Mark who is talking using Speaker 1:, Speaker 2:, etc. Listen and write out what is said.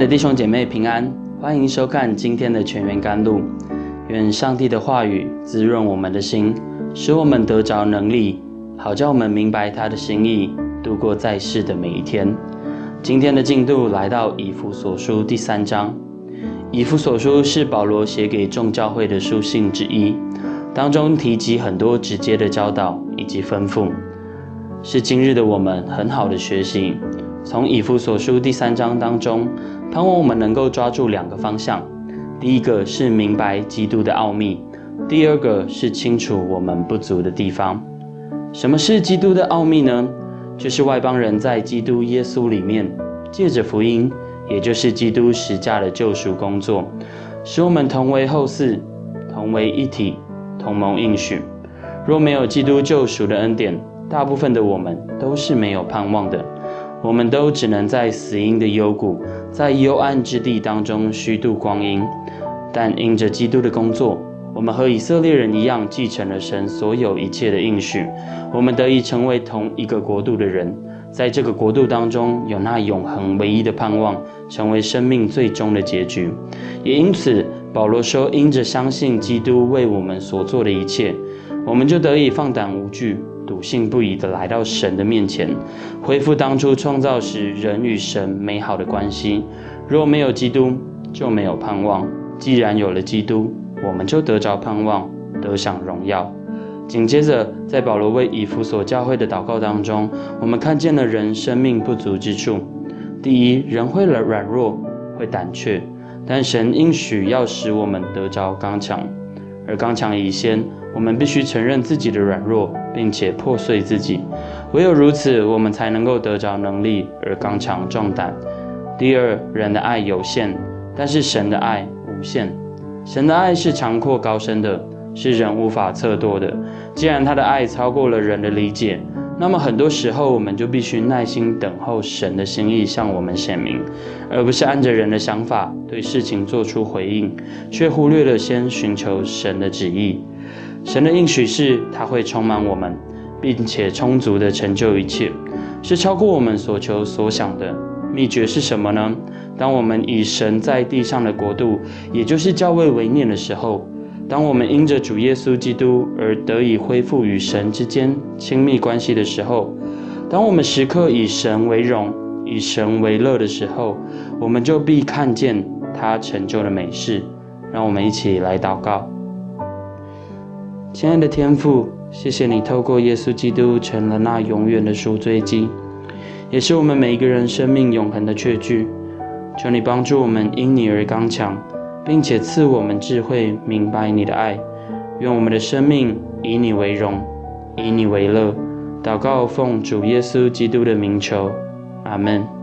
Speaker 1: 的弟兄姐妹平安，欢迎收看今天的全员甘露。愿上帝的话语滋润我们的心，使我们得着能力，好叫我们明白他的心意，度过在世的每一天。今天的进度来到以弗所书第三章。以弗所书是保罗写给众教会的书信之一，当中提及很多直接的教导以及吩咐，是今日的我们很好的学习。从以弗所书第三章当中，盼望我们能够抓住两个方向：第一个是明白基督的奥秘；第二个是清楚我们不足的地方。什么是基督的奥秘呢？就是外邦人在基督耶稣里面，借着福音，也就是基督十架的救赎工作，使我们同为后嗣，同为一体，同盟应许。若没有基督救赎的恩典，大部分的我们都是没有盼望的。我们都只能在死荫的幽谷，在幽暗之地当中虚度光阴。但因着基督的工作，我们和以色列人一样，继承了神所有一切的应许。我们得以成为同一个国度的人，在这个国度当中，有那永恒唯一的盼望，成为生命最终的结局。也因此，保罗说：“因着相信基督为我们所做的一切，我们就得以放胆无惧。”笃信不疑地来到神的面前，恢复当初创造时人与神美好的关系。若没有基督，就没有盼望；既然有了基督，我们就得着盼望，得享荣耀。紧接着，在保罗为以弗所教会的祷告当中，我们看见了人生命不足之处。第一，人会了软弱，会胆怯，但神应许要使我们得着刚强，而刚强以先。我们必须承认自己的软弱，并且破碎自己，唯有如此，我们才能够得着能力而刚强壮胆。第二，人的爱有限，但是神的爱无限。神的爱是长阔高深的，是人无法测度的。既然他的爱超过了人的理解，那么很多时候我们就必须耐心等候神的心意向我们显明，而不是按着人的想法对事情做出回应，却忽略了先寻求神的旨意。神的应许是，他会充满我们，并且充足的成就一切，是超过我们所求所想的。秘诀是什么呢？当我们以神在地上的国度，也就是教会为念的时候，当我们因着主耶稣基督而得以恢复与神之间亲密关系的时候，当我们时刻以神为荣、以神为乐的时候，我们就必看见他成就的美事。让我们一起来祷告。亲爱的天父，谢谢你透过耶稣基督成了那永远的赎罪祭，也是我们每一个人生命永恒的确据。求你帮助我们因你而刚强，并且赐我们智慧，明白你的爱。愿我们的生命以你为荣，以你为乐。祷告奉主耶稣基督的名求，阿门。